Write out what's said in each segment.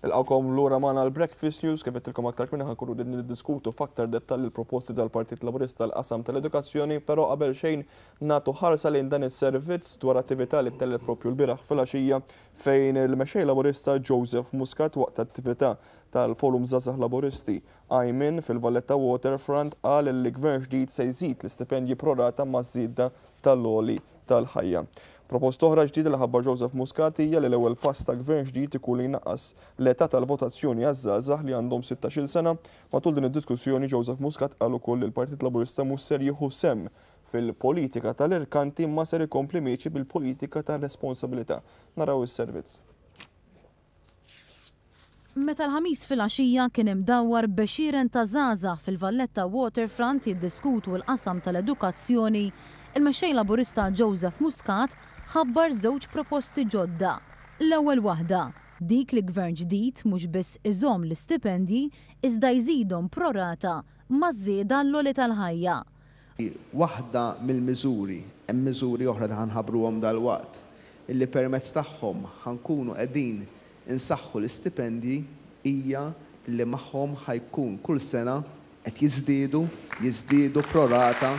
Nilqawkom lura magħna l-Breakfast News kif qedtilkom aktar minn ħankunu din niddiskutu f'aktar dettall il-proposti tal-Partit Laburista l-qasam tal-edukazzjoni, però qabel xejn nagħtu ħarsa lejn dan is-servizz dwar attività li tellet propju l-biraħ fil-għaxija fejn il-mexxej Laburista Joseph Muscat waqt attività tal-Forum Żgħażagħ Laburisti, Aymin, fil-Valletta Waterfront qal li l-Gvern ġdid se jżid l-istipendji pro rata maż-żieda tal-għoli tal-ħajja. Proposta oħra ġdida li ħabbar Joseph Muscat hija li l-ewwel pass ta' Gvern ġdid ikun li jnaqqas l-età tal-votazzjoni għaż-żgħażagħ li għandhom sittax-il sena. Matul din id-diskussjoni, Joseph Muscat qal ukoll li l-Partit Laburista mhux ser jieħu sehem fil-politika tal-irkanti imma ser ikompli miexi bil-politika tar-responsabilità. Naraw is-servizz. Meta l-Ħamis filgħaxija kien imdawwar b'għexieren ta' żgħażagħ fil-Valletta Waterfront jiddiskutu l-qasam tal-edukazzjoni, il-Mexxej Laburista Joseph Muscat ħabbar żewġ proposti ġodda. L-ewwel waħda, dik li Gvern ġdid mhux biss iżomm l-istipendji iżda jżidhom pro rata maż-żieda għall-għoli tal-ħajja. Hi waħda mill-miżuri, hemm miżuri oħra li ħa nħabbruhom dalwaqt, illi permezz tagħhom ħa nkunu qegħdin insaħħu l-istipendji, hija li magħhom ħa jkun kull sena qed jiżdiedu, jiżdiedu pro rata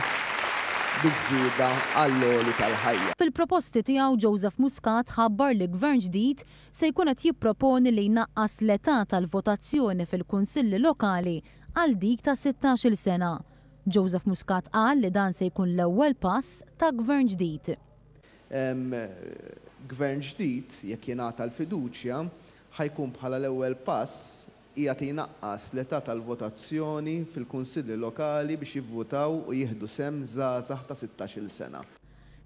biż-żieda għall-għoli tal-ħajja. Fil-proposti tiegħu Joseph Muscat ħabbar li Gvern ġdid se jkun qed jipproponi li jnaqqas l-età tal-votazzjoni fil-Kunsilli Lokali għal dik ta' sittax-il sena. Joseph Muscat qal li dan se jkun l-ewwel pass ta' Gvern ġdid. Gvern ġdid, jekk jingħata l-fiduċja, ħa jkun bħala l-ewwel pass qiegħed jnaqqas l-età tal-votazzjoni fil-Kunsilli Lokali biex jivvutaw u jieħdu sehem żgħażagħ ta' sittax-il sena.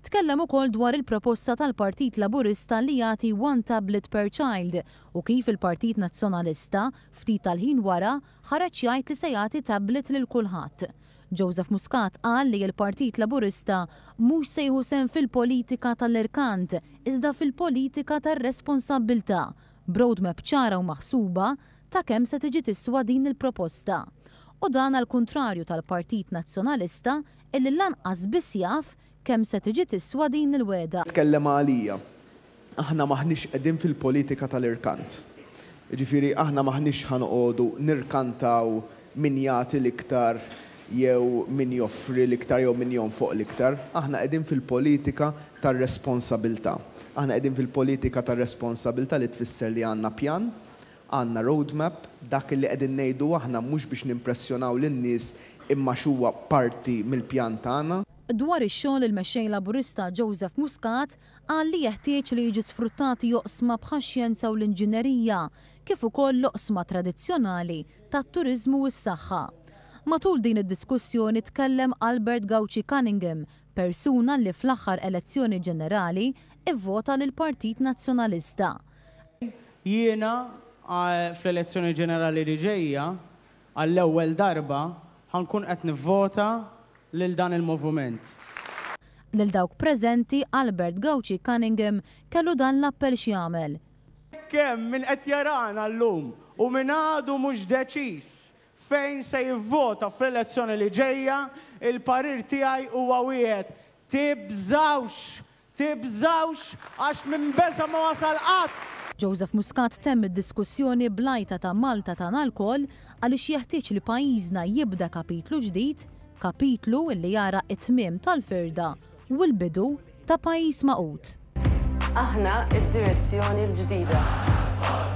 Tkellem ukoll dwar il-proposta tal-Partit Laburista li jagħti one tablet per child u kif il-Partit Nazzjonalista, ftit tal-ħin wara, ħareġ jgħid li se jagħti tablet lil kulħadd. Joseph Muscat qal li l-Partit Laburista mhux se jieħu sehem fil-politika tal-irkant iżda fil-politika tar-responsabbiltà, b'roadmap ċara u maħsuba ta' kemm se tiġi tiswa din il-proposta. U dan għall-kuntrarju tal-Partit Nazzjonalista illi lanqas biss jaf Kemm se tiġi tiswa din il-wegħda? Tkellem għalija. Aħna m'aħniex qegħdin fil-politika tal-irkant. Jiġifieri aħna m'aħniex ħa noqogħdu nirkantaw min jagħti l-iktar jew min joffri l-iktar jew min jonfoq l-iktar. Aħna qegħdin fil-politika tar-responsabilità. Aħna qegħdin fil-politika tar-responsabilità li tfisser li għandna pjan, għandna road map, dak li qegħdin ngħidu aħna mhux biex nimpressjonaw lin-nies imma għax huwa parti mill-pjan tagħna. Dwar ix-xogħol il-Mexxej Laburista Joseph Muscat qal li jeħtieġ li jiġu sfruttati oqsma bħax-xjenza u l-inġinerija kif ukoll l-oqsma tradizzjonali tat-turiżmu u s-saħħa. Matul din id-diskussjoni tkellem Albert Gauci Cunningham, persuna li fl-aħħar elezzjoni ġenerali vvota lill-Partit Nazzjonalista. Jiena, fl-elezzjoni ġenerali li ġejja, Għall-ewwel darba ħa nkun qed nivvota lil dan il-moviment. Lil dawk preżenti, Albert Gauci Cunningham kellu dan l-appell x'jagħmel. Jekk hemm min qed jarana llum u min għadu mhux deċiż fejn se jivvota fl-elezzjoni li ġejja, il-parir tiegħi huwa wieħed, tibżgħux Tibżgħux għax min beża' ma wasal qatt! Joseph Muscat temm id-diskussjoni bl-għajta ta' Malta tagħna lkoll għaliex jeħtieġ li pajjiżna jibda kapitlu ġdid, kapitlu li jara t-tmiem tal-firda u l-bidu ta' pajjiż magħqud. Aħna d-direzzjoni l-ġdida.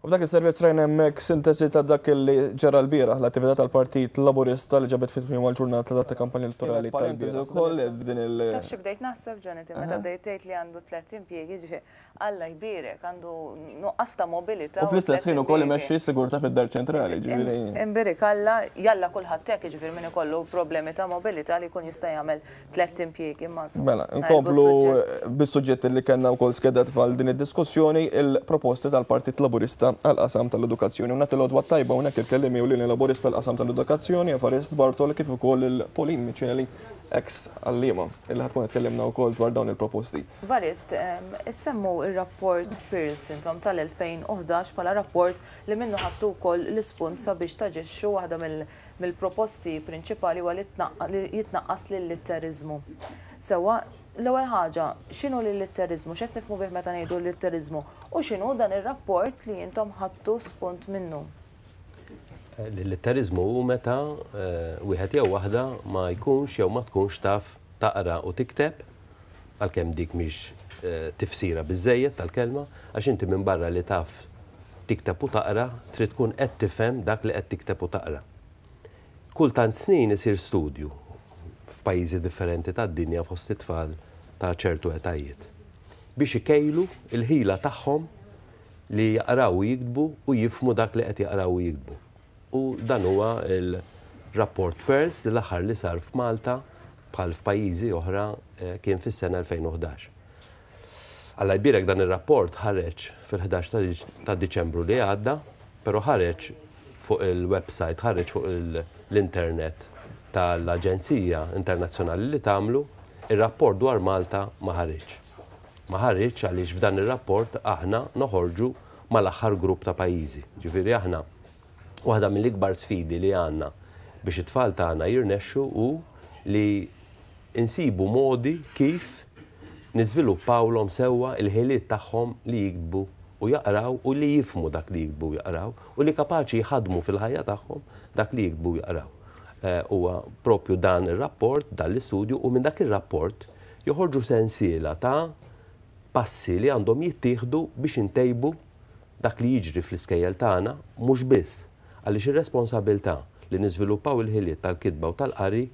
U f'dak is-servizz rajna hemmhekk sintesi ta' dak li ġara lbieraħ, l-attività tal-Partit Laburista li ġabet fi tmiemha l-ġurnata ta' kampanja elettorali tal-bieraħ. Taf xi bdejt naħseb, Jonathan, meta bdejt tgħid li għandu tliet impjiegi, jiġifieri Alla jbierek, għandu nuqqas ta' mobilità u tliet impjiegi. U fl-istess ħin ukoll imexxi s-sigurtà fid-Dar Ċentrali, jiġifieri. Imbierik Alla, jalla kulħadd hekk, jiġifieri min ikollu problemi ta' mobilità li jkun jista' jagħmel tlet impjiegi ma' Mela, nkomplu bis-suġġetti li kellna wkoll skedat għal din id-diskussjoni il-proposti tal-Partit Laburista għal qasam tal-edukazzjoni. U nagħti l-odwa tajba hawnhekk il-kelliem jew lil Laburista għal qasam tal-edukazzjoni Evarist Bartol kif ukoll il Pauline Micheli ex għalliema illi ħad tkun tkellimna wkoll dwar dawn il-proposti. Evarist, issemmu r-rapport Pearce intom tal-2011 bħala rapport li minnu ħadtu wkoll l-ispunt sabiex taġixxu waħda mill-proposti prinċipali huwa li jitnaqqas l-illitteriżmu. Sewwa, l-ewwel ħaġa, x'inhu l-illitteriżmu, x'qed nifhmu bih meta ngħidu illitteriżmu, u x'inhu dan ir-rapport li intom ħadtu spunt minnu? L-illitteriżmu hu meta wieħed jew waħda ma jkunx jew ma tkunx taf taqra u tikteb, għalkemm dik mhix tifsira biżżejjed tal-kelma, għax inti minbarra li taf tikteb u taqra, trid tkun qed tifhem dak li qed tikteb u taqra. Kull tant snin isir studju, f'pajjiżi differenti tad-dinja fost it-tfal ta' ċertu etajiet, biex ikejlu l-ħila tagħhom li jaqraw u jiktbu u jifhmu dak li qed jaqraw u jiktbu. U dan huwa l-rapport PIRLS li l-aħħar li sar f'Malta, bħal f'pajjiżi oħra, kien fis-sena 2011. Alla jbierek dan ir-rapport ħareġ fil-ħdax ta' Diċembru li għadda, però ħareġ fuq il-websajt, ħareġ fuq l-internet tal-aġenzija internazzjonali li tagħmlu, ir-rapport dwar Malta ma ħareġx. Ma ħareġx għaliex f'dan ir-rapport aħna noħorġu mal-aħħar grupp ta' pajjiżi. Jiġifieri aħna waħda mill-ikbar sfidi li għandna biex it-tfal tagħna jirnexxu hu li nsibu modi kif niżviluppawlhom sewwa l-ħiliet tagħhom li jiktbu u jaqraw u li jifhmu dak li jiktbu u jaqraw u li kapaċi jħaddmu fil-ħajja tagħhom dak li jiktbu u jaqraw. Huwa proprju dan ir-rapport, dan l-istudju u minn dak ir-rapport joħorġu sensiela ta' passi li għandhom jittieħdu biex intejbu dak li jiġri fl-iskejjel tagħna mhux biss għaliex ir-responsabilità li niżviluppaw il-ħiliet tal-kitba u tal-qari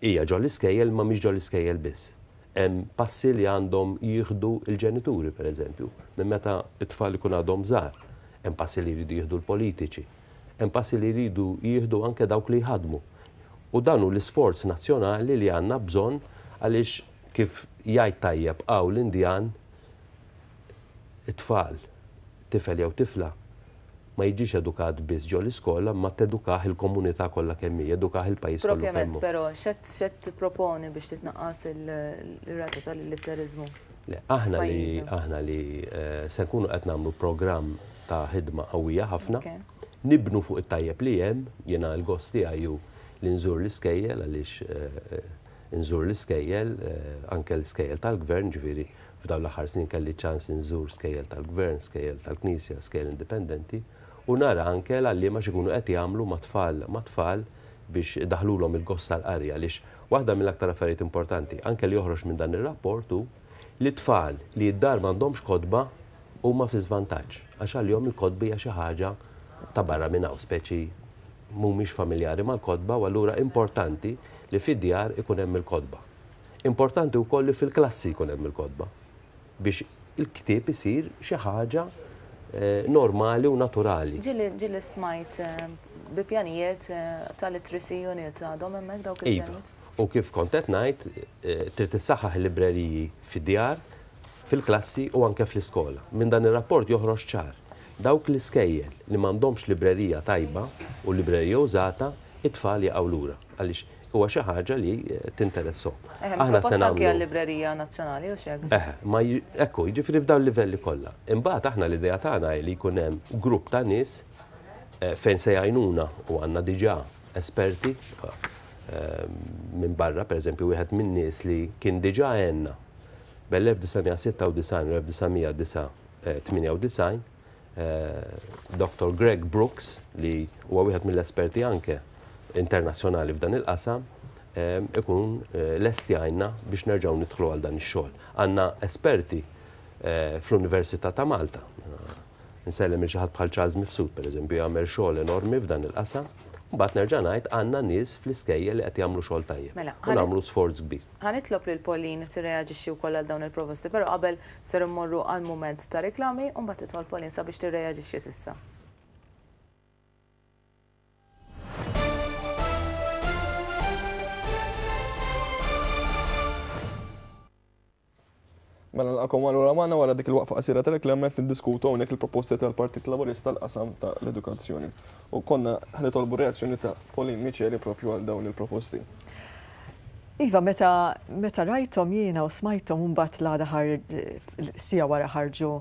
hija ġol-iskejjel imma mhix ġol-iskejjel biss. Hemm passi li għandhom jieħdu l-ġenituri, pereżempju, minn meta t-tfal ikun għadhom żgħar. Hemm passi li jridu jieħdu l-politiċi. Hemm passi li jridu jieħdu anke dawk li jħaddmu. U dan hu l-isforz nazzjonali li għandna bżonn għaliex Kif jgħid tajjeb qawl Indjan, it-tfal, tifel jew tifla, ma jiġix edukat biss ġo l-iskola imma tedukah il-komunità kollha kemm hi, jedukah il-pajjiż kollu kemm hu. Propjament però, x'qed tipproponi biex titnaqqas ir-rata tal-illitteriżmu f'pajjiżna? Aħna li se nkunu qed nagħmlu programm ta' ħidma qawwija ħafna, nibnu fuq it-tajjeb li hemm, jiena l-gost tiegħi hu li nżur l-iskejjel għaliex, Inżur l-iskejjel, anke l-iskejjel tal-Gvern, ġifieri f'dawn l-aħħar snin kelli ċ-ċans inżur skejjel tal-Gvern, skejjel tal-Knisja, skejjel indipendenti, u nara anke l-għalliema x'ikunu qed jagħmlu mat-tfal mat-tfal biex idaħħlulhom il-gost tal-qari għaliex waħda mill-aktar affarijiet importanti anke li joħroġ minn dan ir-rapport hu li t-tfal li d-dar m'għandhomx kotba huma fi żvantaġġ għax għalihom il-kotba hija xi ħaġa ta' barra minn hawn, speċi mhumiex familjari mal-kotba u allura importanti li fid-djar ikun hemm il-kotba. Importanti wkoll li fil-klassi jkun hemm il-kotba biex il-ktieb isir xi ħaġa eh, normali u naturali. Ġili ġili smajt eh, bi pjanijiet eh, ta' literacy unit għadhom hemmhekk dawk Iva, il-pjanijiet. u kif kont qed ngħid, eh, trid tissaħħaħ il-libreriji fid-djar fil-klassi u anke fl-iskola. Minn dan ir-rapport joħroġ ċar, dawk l-iskejjel li m'għandhomx librerija tajba u librerija użata, it-tfal jaqgħu lura għaliex huwa xi ħaġa li tinteressahom. Eħe, Aħna se nagħmlu għall-librerija nazzjonali u x'hekk. Eħe, ma ekku, jiġifieri f'dawn livelli kollha. Imbagħad aħna l-idea tagħna hi li jkun hemm grupp ta' nies eh, fejn se jgħinuna u għandna diġà esperti eh, minn barra, pereżempju wieħed minn nies li kien diġà għenna Mill-1996 u 1998, Dottor Greg Brooks, li huwa wieħed mill-esperti anke internazzjonali f'dan il-qasam, ikun lest jgħinna biex nerġgħu nidħlu għal dan ix-xogħol. Għandna esperti fl-Università ta' Malta. Nsellem lil xi ħadd bħal Charles Mifsud, pereżempju, jagħmel xogħol enormi f'dan il-qasam. Mbagħad nerġa' ngħid għandna nies fl-iskejjel li qed jagħmlu xogħol tajjeb u nagħmlu sforz kbir. Ħa nitlob lil Pauline tirreaġixxi wkoll għal dawn il-proposti, però qabel ser immorru għal mument ta' riklami u mbagħad tidħol Pauline sabiex tirreaġixxi s'issa. Mela nilqakom allura magħna wara dik il-waqfa qasira ta' reklam qed niddiskutu hawnhekk il-proposti tal-Partit Laburista l-qasam ta' l-edukazzjoni. U konna ħnitolbu reazzjoni ta' Pauline Micheli propju għal dawn il-proposti. Iva, meta meta rajthom jiena u smajthom imbagħad l-għada ħar sija wara ħarġu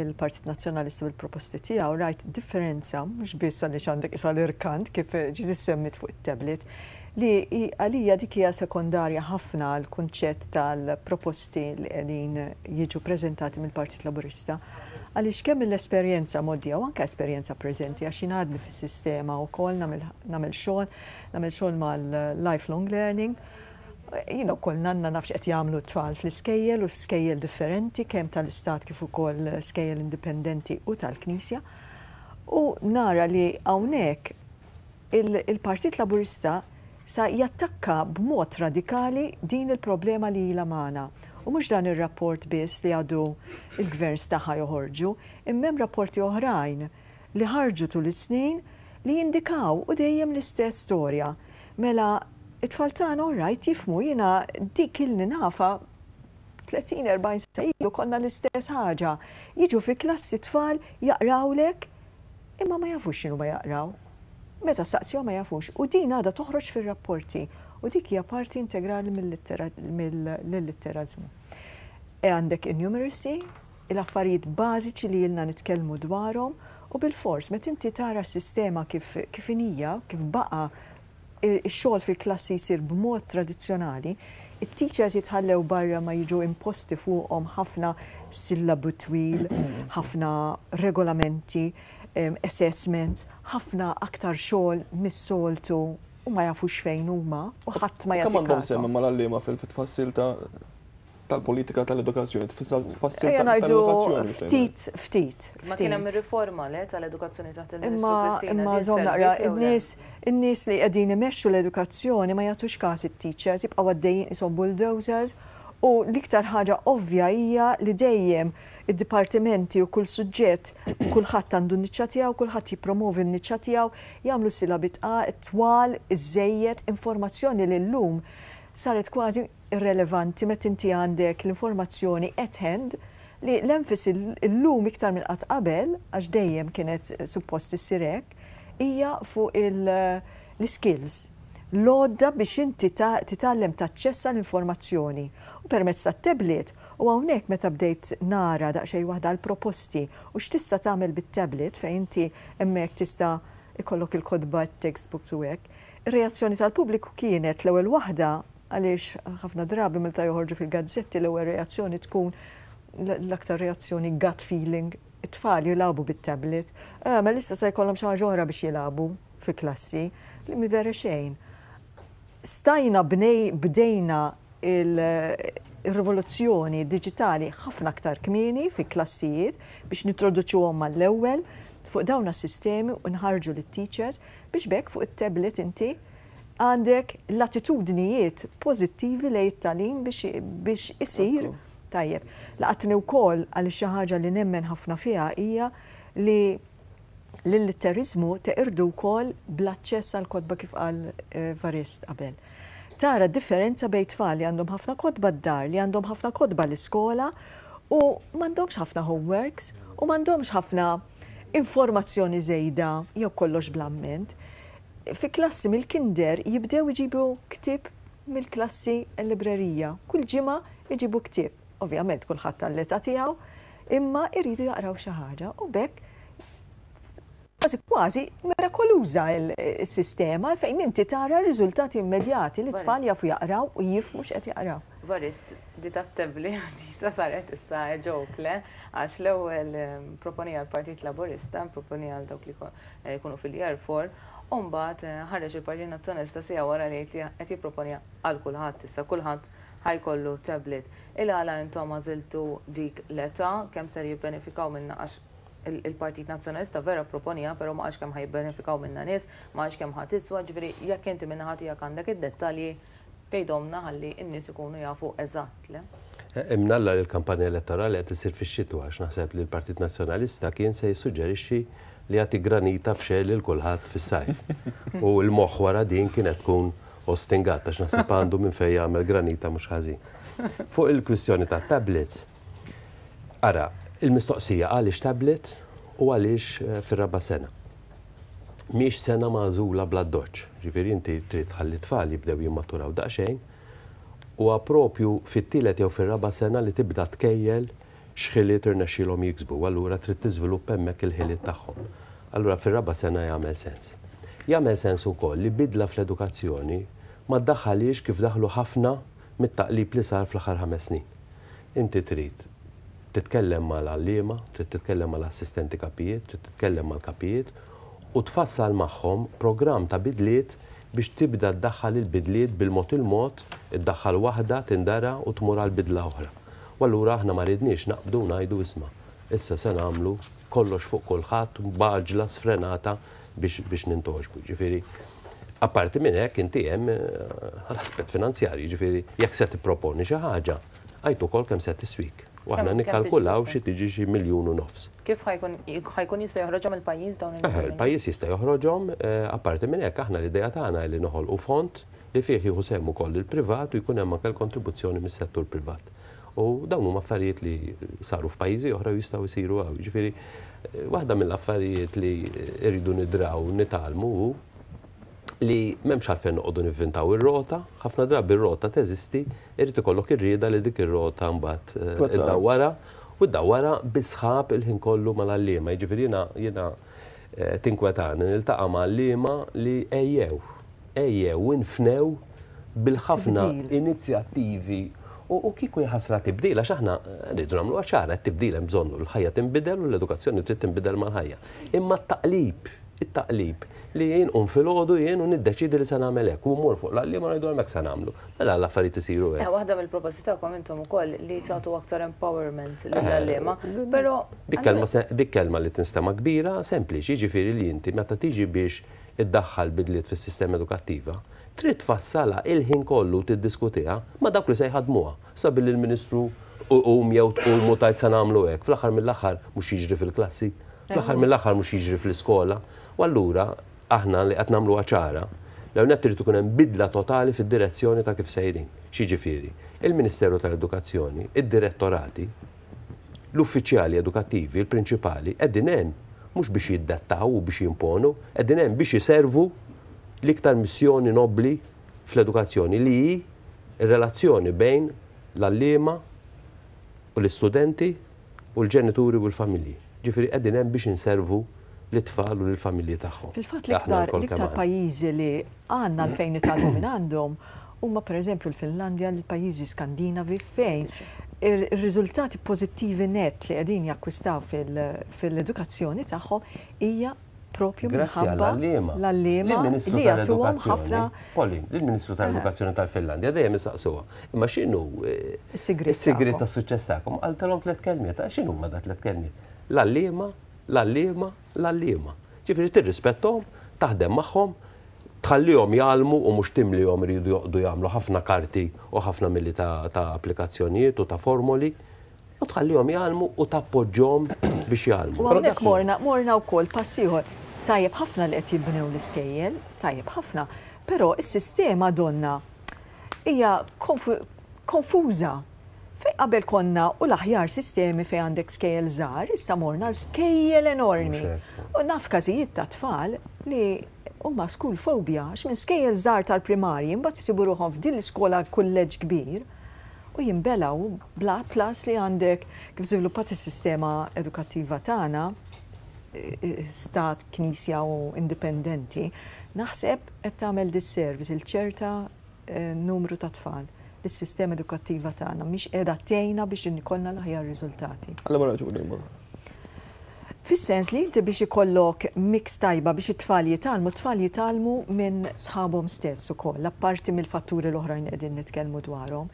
il-Partit Nazzjonalista bil-proposti tiegħu rajt differenza mhux biss għaliex għandek isa l-irkant kif ġiet issemmit fuq it-tablet Li għalija dik hija sekondarja ħafna għall-kunċett tal-proposti li qegħdin jiġu preżentati mill-Partit Laburista, għaliex kemm mill-esperjenza mgħoddija u anke esperjenza preżenti għax jien għadni fis-sistema wkoll nagħmel xogħol, nagħmel xogħol mal-lifelong learning, jiena wkoll nanna nafx qed jagħmlu t-tfal fl-iskejjel u f'skejjel differenti kemm tal-istat kif ukoll skejjel indipendenti u tal-Knisja u nara li hawnhekk il-Partit Laburista sa jattakka b'mod radikali din il-problema li ilha magħna. U mhux dan ir-rapport biss li għadu l-Gvern staħa joħorġu, imma hemm rapporti oħrajn li ħarġu tul is-snin li jindikaw u dejjem l-istess storja. Mela t-tfal tagħna all right jifhmu, jiena dik ilni nafha 30, 40 sena ilu konna l-istess ħaġa. Jiġu fi klassi t-tfal jaqrawlek Imma ma jafux x'inhuma jaqraw. Meta ssaqsihom ma jafux u din għadha toħroġ fir-rapporti u dik hija parti integrali mill-litterazmu. E għandek in-numeracy, l-affarijiet bażiċi li ilna nitkellmu dwarhom u bilfors meta inti tara s-sistema kif inhija, kif baqa' ix-xogħol fil-klassi jsir b'mod tradizzjonali, it-teachers jitħallew barra ma jiġu imposti fuqhom ħafna sillabu twil, ħafna regolamenti, assessments, ħafna aktar xogħol mis-soltu u ma jafux fejn huma u ħadd ma jagħti kasha. Kemm għandhom sehem mal-għalliema fit-tfassil ta' tal-politika tal-edukazzjoni tfisser tfassil tal-edukazzjoni. Ftit, ftit. Ma kien hemm riforma le tal-edukazzjoni taħt il-Ministru Kristina. Imma żomm naqra, in-nies in-nies li qegħdin imexxu l-edukazzjoni ma jagħtux każ it-teachers, jibqgħu għaddejjin ishom bulldozers u l-iktar ħaġa ovvja hija li dejjem id-dipartimenti u kull suġġett kulħadd għandu n-niċċa tiegħu, kulħadd jippromovi n-niċċa tiegħu, jagħmlu silabi twal, iżejjed, informazzjoni li llum saret kważi irrelevanti meta inti għandek l-informazzjoni at hand li l-emfasi llum iktar minn qatt qabel, għax dejjem kienet suppost issir hekk, hija fuq l-iskills, l-għodda biex inti titgħallem taċċessa l-informazzjoni. U permezz tat-tablet, u hawnhekk meta bdejt nara daqsxejn waħda l-proposti u x'tista' tagħmel bit-tablet fejn inti hemmhekk tista' jkollok il-kotba, it-textbooks u hekk, ir-reazzjoni tal-pubbliku kienet l-ewwel waħda, Għaliex ħafna drabi meta joħorġu fil-gazzetti l-ewwel reazzjoni tkun l-aktar reazzjoni gut feeling, it-tfal jilagħbu bit-tablet, eh mela issa se jkollhom xi ħaġa oħra biex jilagħbu fi klassi, li mhi vera xejn. Stajna bdejna il-rivoluzzjoni diġitali ħafna aktar kmieni fi klassijiet biex nitroduċuhom mal-ewwel fuq dawn is-sistemi u nħarġu lit-teachers biex bekk fuq it-tablet inti Għandek l-attitudnijiet pożittivi lejn it-tagħlim biex isir tajjeb. Laqatni wkoll għaliex xi ħaġa li nemmen ħafna fiha hija li l-litteriżmu teqirdu wkoll bl-aċċess għal kotba kif qal eh, Varist qabel. Tara differenza bejn tfal li għandhom ħafna kotba d-dar, li għandhom ħafna kotba l-iskola u m'għandhomx ħafna homeworks u m'għandhomx ħafna informazzjoni żejda jew kollox bl-amment. Fi klassi mill-kinder jibdew iġibu ktieb mill-klassi l-librerija. Kull ġimgħa jġibu ktieb. Ovvjament kulħadd għall-età tiegħu, imma jridu jaqraw xi ħaġa u b'hekk kważi kważi mirakoluża s-sistema fejn inti tara r-riżultati immedjati li t-tfal jafu jaqraw u jifhmu x'qed jaqraw. Varist, di tat-teb li għadisa saret issa joke, le? Għax l-ewwel proponiha l-Partit Laburista, proponiha lil dawk li jkunu fil-Year Four, u mbagħad ħareġ il-Partit Nazzjonalista siegħa wara li jgħid li qed jipproponiha għal kulħadd issa, kulħadd ħa jkollu tablet. Il-għala intom għażiltu dik l-età? Kemm ser jibbenefikaw minnha għax il-Partit Nazzjonalista vera pproponiha però ma qalx kemm ħa jibbenefikaw minnha nies, ma qalx kemm ħa tiswa, jiġifieri jekk inti min-naħa tiegħek għandek id-dettalji Tgħidhomlna ħalli n-nies ikunu jafu eżatt, le? Imnalla li l-kampanja elettorali qed issir fix-xitwa għax naħseb li l-Partit Nazzjonalista kien se jissuġġerixxi li jagħti granita b'xejn lil kulħadd fis-sajf. U l-moħħ wara din kienet tkun ostingat għax naħseb għandu minn fejn jagħmel granita mhux ħażin. Fuq il-kwistjoni tat-tablets, ara, il-mistoqsija għaliex tablet u għaliex fir-raba' sena. mhix sena magħżula bl-addoċċ. Ġifieri inti trid tħalli t-tfal jibdew jimmaturaw daqsxejn. Huwa proprju fit-tielet jew fir-raba' sena li tibda tkejjel x'ħiliet irnexxielhom jiksbu u allura trid tiżviluppa hemmhekk il-ħiliet tagħhom. Allura fir-raba' sena jagħmel sens. Jagħmel sens ukoll li bidla fl-edukazzjoni ma ddaħħalhiex kif daħlu ħafna mit-taqlib li sar fl-aħħar ħames snin. Inti trid titkellem mal-għalliema, trid titkellem mal-assistenti kapijiet, trid titkellem mal-kapijiet u tfassal magħhom programm ta' bidliet biex tibda ddaħħal il-bidliet bil-mod il-mod, iddaħħal waħda, tindara u tmur għal bidla oħra. U allura aħna ma ridniex naqbdu u ngħidu isma', issa se nagħmlu kollox fuq kulħadd b'għaġla sfrenata biex nintgħoġbu. Ġifieri, apparti minn hekk inti hemm eh, l-aspett finanzjarju, ġifieri jekk se tipproponi xi ħaġa, għajt ukoll kemm se tiswik. U aħna nikkalkulaw xi tiġi xi miljun u nofs. Kif ħajkun jista' joħroġhom il-pajjiż dawn il-miljun? Eh, il-pajjiż jista' joħroġhom, eh, apparti minn hekk aħna l-idea tagħna li noħolqu fond li fih jieħu sehem ukoll il-privat u jkun hemm anke l-kontribuzzjoni mis-settur privat. U dawn huma affarijiet li saru f'pajjiżi oħra u jistgħu jsiru hawn. Jiġifieri waħda mill-affarijiet li rridu nidraw, nitgħallmu hu li m'hemmx għalfejn noqogħdu nivvintaw ir-rota, ħafna drabi r-rota teżisti, irid ikollok ir-rieda li dik ir-rota mbagħad iddawwarha u ddawwarha bi sħab il-ħin kollu mal-għalliema. Jiġifieri jiena, jiena, Tinkwetani niltaqa' ma' għalliema li għejjew, għejjew u infnew bil-ħafna inizjattivi u kieku hija ħasra tibdil għax aħna rridu nagħmluha ċara, t-tibdil hemm bżonnu, l-ħajja tinbidel u l-edukazzjoni trid tinbidel mal-ħajja. Imma t-taqlib, it-taqlib li inqum filgħodu jien u niddeċiedi li se nagħmel hekk u mmur fuq l-għalliema u ngħidulhom hekk se nagħmlu. Mela l-affarijiet isiru hekk. Waħda mill-proposti tagħkom intom ukoll li tagħtu aktar empowerment lill-għalliema, però. Dik kelma li tinstema' kbira, sempliċi, jiġifieri li inti meta tiġi biex iddaħħal bidliet fis-sistema edukattiva, trid tfassalha l-ħin kollu u tiddiskutiha ma' dawk li se jħaddmuha. Issa billi l-Ministru jqum jew tqum u tgħid se nagħmlu hekk, fl-aħħar mill-aħħar mhux jiġri fil-klassi, fl-aħħar mill-aħħar mhux jiġri fl-iskola, u allura, Aħna li qed nagħmluha ċara, l-ewwel nett irid ikun hemm bidla totali fid-direzzjoni ta' kif sejrin. X'jiġifieri? Il-Ministeru tal-Edukazzjoni, id-direttorati, l-uffiċjali edukattivi, il-prinċipali, qegħdin hemm mhux biex jiddettaw u biex jimponu, qegħdin hemm biex iservu l-iktar missjoni nobbli fl-edukazzjoni li hi r-relazzjoni bejn l-għalliema u l-istudenti, u l-ġenituri u l-familji. Ġifieri qegħdin hemm biex inservu lit-tfal u lill-familji tagħhom. Fil-fatt l-iktar l-iktar pajjiżi li għandna għalfejn nitgħallmu minn għandhom huma pereżempju l-Finlandja, l-pajjiżi Skandinavi fejn ir-riżultati pożittivi nett li qegħdin jakkwistaw fil-edukazzjoni tagħhom hija propju Grazzi għall-għalliema. L-għalliema li jagħtuhom ħafna. Pauline, il-Ministru tal-Edukazzjoni tal-Finlandja dejjem isaqsuha. Imma x'inhu s-sigriet tas-suċċess tagħkom? Qaltilhom tliet kelmiet, għax x'inhu ma dat tliet kelmiet? L-għalliema, l-għalliema, l-għalliema. Ġifieri tirrispettom, taħdem magħhom, tħallihom jgħallmu u mhux timlihom iridu joqdu jagħmlu ħafna karti u ħafna milli ta' applikazzjonijiet u ta' formoli. U tħallihom jgħallmu u tappoġġhom biex jgħallmu. U hawnhekk morna, morna wkoll pass ieħor. Tajjeb ħafna li qed jinbnew l-iskejjel, tajjeb ħafna, però s-sistema donna hija konfuża. Fejn qabel konna u l-aħjar sistemi fejn għandek skejjel żgħar, issa morna l-skejjel enormi. U naf każijiet ta' tfal li huma school phobia, għax minn skejjel żgħar tal-primarji mbagħad isibu ruħhom f'din l-iskola kulleġġ kbir, u jinbelgħu bla plus li għandek kif żviluppat is-sistema edukattiva tagħna stat, knisja u indipendenti, naħseb qed tagħmel disservice il ċerta eh, numru ta' tfal li s-sistema edukattiva tagħna mhix qiegħda tgħinna biex ikollna l-aħjar riżultati. Għalhom raġuni ma. Fis-sens li inti biex ikollok mix tajba biex it-tfal jitgħallmu, t-tfal jitgħallmu minn sħabhom stess ukoll, apparti mill-fatturi l-oħrajn li qegħdin nitkellmu dwarhom.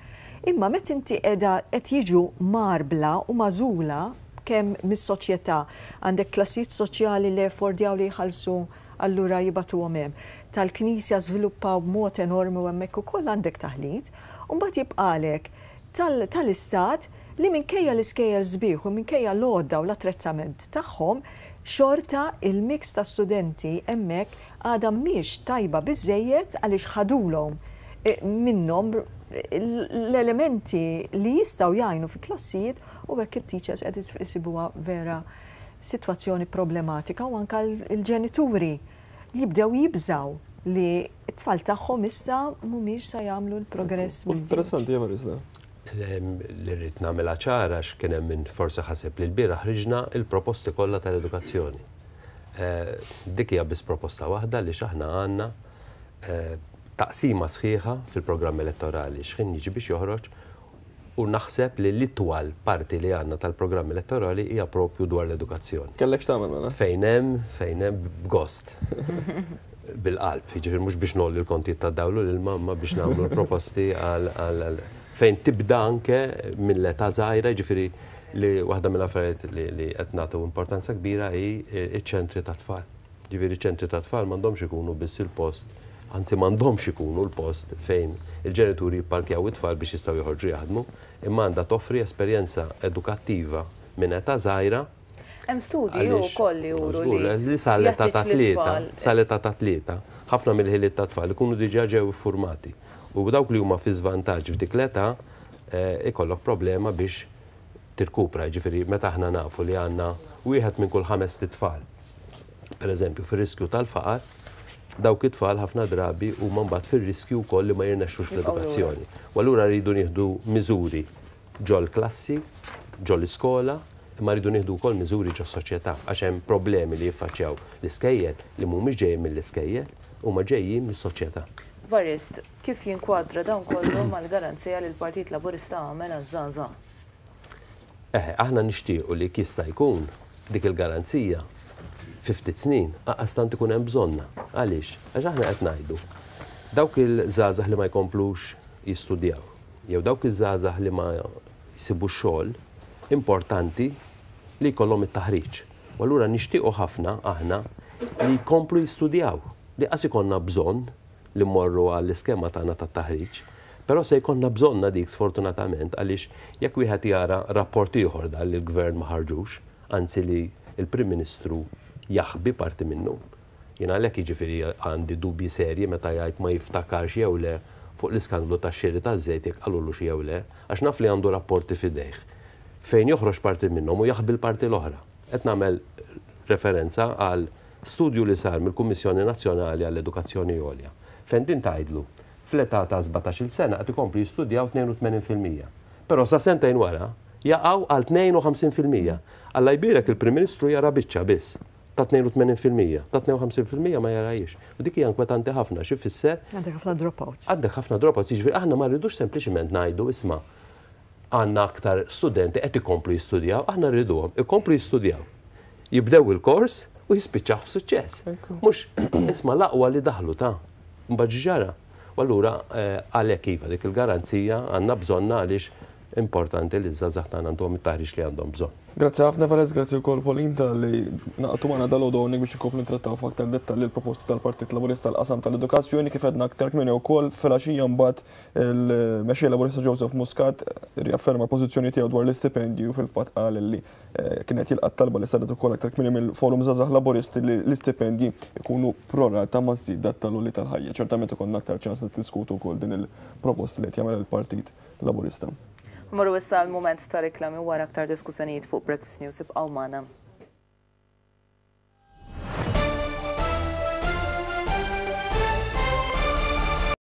Imma meta inti qiegħda qed jiġu mgħarbla u magħżula kemm mis-soċjetà, għandek klassijiet soċjali li effordjaw li jħallsu allura jibgħatuhom hemm, tal-Knisja żviluppaw b'mod enormi u hemmhekk ukoll għandek taħlit, u mbagħad jibqagħlek tal-Istat, li minkejja l-iskejjel sbieħ u minkejja l-għodda u l-attrezzament tagħhom, xorta il-mix ta' studenti hemmhekk għadha mhix tajba biżżejjed għaliex ħadulhom minnhom l-elementi li jistgħu jgħinu fi klassijiet u hekk it-teachers qed isibuha vera sitwazzjoni problematika u anke l-ġenituri jibdew jibżgħu li It-tfal tagħhom issa mhumiex sa jagħmlu l-progress mill-ġdid. Interessanti jemgħar iżda. Li rrid nagħmilha ċara għax kien hemm min forsi ħaseb li lbieraħ ħriġna l-proposti kollha tal-edukazzjoni. Dik hija biss proposta waħda għaliex aħna għandna taqsima sħiħa fil-programm elettorali x'ħin jiġi biex joħroġ U naħseb li l-itwal parti li għandna tal-programm elettorali hija proprju dwar l-edukazzjoni. Kellek x'tagħmel mela? Fejn hemm, fejn hemm, b'gost. Bil-qalb, jiġifieri mhux biex ngħollu l-kontijiet tad-dawl u l-ilma imma biex nagħmlu l-proposti għal fejn tibda anke mill-età żgħira, jiġifieri li waħda mill-affarijiet li qed nagħtu importanza kbira hi ċ-ċentri tat-tfal. Ġifieri ċ-ċentri tat-tfal m'għandhomx ikunu biss il-post, anzi m'għandhomx ikunu l-post fejn il-ġenituri jipparkjaw it-tfal biex jistgħu joħorġu jaħdmu, imma għandha toffri esperjenza edukattiva minn età żgħira. Hemm studji wkoll li juru li. Żgur, li sal-età ta' tlieta, sal-età ta' tlieta, ħafna mill-ħiliet tat-tfal ikunu diġà ġew iffurmati. U dawk li huma fi żvantaġġ f'dik l-età, ikollok problema biex tirkupra. Jiġifieri meta aħna nafu li għandna wieħed minn kull ħamest itfal pereżempju, fir-riskju tal-faqar, dawk it-tfal ħafna drabi huma mbagħad fir-riskju wkoll li ma jirnexxux fl-edukazzjoni. U allura rridu nieħdu miżuri ġol-klassi, ġol-iskola, imma rridu nieħdu wkoll miżuri ġos-soċjetà għax hemm problemi li jiffaċċjaw l-iskejjel li mhumiex ġejjin mill-iskejjel, huma ġejjin mis-soċjetà. Varist, kif jinkwadra dan kollu mal-garanzija li l-Partit Laburista għamel għaż-żgħażagħ? Eħe, aħna nixtiequ li jekk jista' jkun, dik il-garanzija fi ftit snin għaqastant ikun hemm bżonnha. Għaliex? Għax aħna qed ngħidu, dawk il-żgħażagħ li ma jkomplux jistudjaw, jew dawk iż-żgħażagħ li ma jsibux xogħol, importanti li jkollhom it-taħriġ. U allura nixtiequ ħafna aħna li jkomplu jistudjaw, li qas ikollna bżonn li mmorru għall-iskema tagħna tat-taħriġ, però se jkollna bżonnha dik sfortunatament għaliex jekk wieħed jara rapport ieħor dan li l-Gvern ma ħarġux, anzi li l-Prim Ministru jaħbi parti minnu. Jien għalhekk jiġifieri għandi dubji serji meta jgħid ma jiftakarx jew le fuq l-iskandlu tax-xiri taż-żejt jekk qalulux jew le, għax naf li għandu rapporti f'idejh fejn joħroġ parti minnhom u jaħbi l-parti l-oħra. Qed nagħmel referenza għal Studju li sar mill-Kummissjoni Nazzjonali għall-Edukazzjoni Għolja, fejn din tgħidlu, fl-età ta' sbatax-il sena qed ikomplu jistudjaw 82 fil-mija, però sa sentejn wara jaqgħu għal 52 fil-mija. Alla jbierek il-Prim Ministru jara biċċa biss ta' 82 fil-mija, ta' 52 fil-mija ma jarahiex. U dik hija inkwetanti ħafna, xi jfisser? Għandek ħafna dropouts. Għandek ħafna dropouts, jiġifieri aħna ma rridux sempliċement ngħidu, isma', għandna aktar studenti qed ikomplu jistudjaw, aħna rriduhom ikomplu jistudjaw, jibdew il-kors u jispiċċawh b'suċċess. Mhux isma' l-aqwa li daħlu ta' mbagħad x'ġara. U allura eh, għalhekk iva dik il-garanzija għandna bżonna għaliex importanti li ż-żgħażagħ tagħna għandhom it-taħriġ li għandhom bżonn. Grazzi ħafna Fares, grazzi wkoll Polin tal-li naqtu magħna dal-għodu hawnhekk biex inkomplu nittrattaw f'aktar dettalji l-proposti tal-Partit Laburista tal-qasam tal-edukazzjoni kif għedna aktar kmieni wkoll filgħaxija mbagħad Il-Mexxej Laburista Joseph Muscat rjafferma l-pożizzjoni tiegħu dwar l-istipendji u fil-fatt qal li kien qed jilqa' t-talba li saret ukoll aktar kmieni mill-Forum Żgħażagħ Laburisti li l-istipendji jkunu pro rata maż-żieda tal-għoli tal-ħajja. Ċertament ikollna aktar ċans niddiskutu wkoll din il-proposta li qed jagħmel il-Partit Laburista. Immorru issa għal mument ta' riklami u wara aktar diskussjonijiet fuq Breakfast News ibqgħu magħna.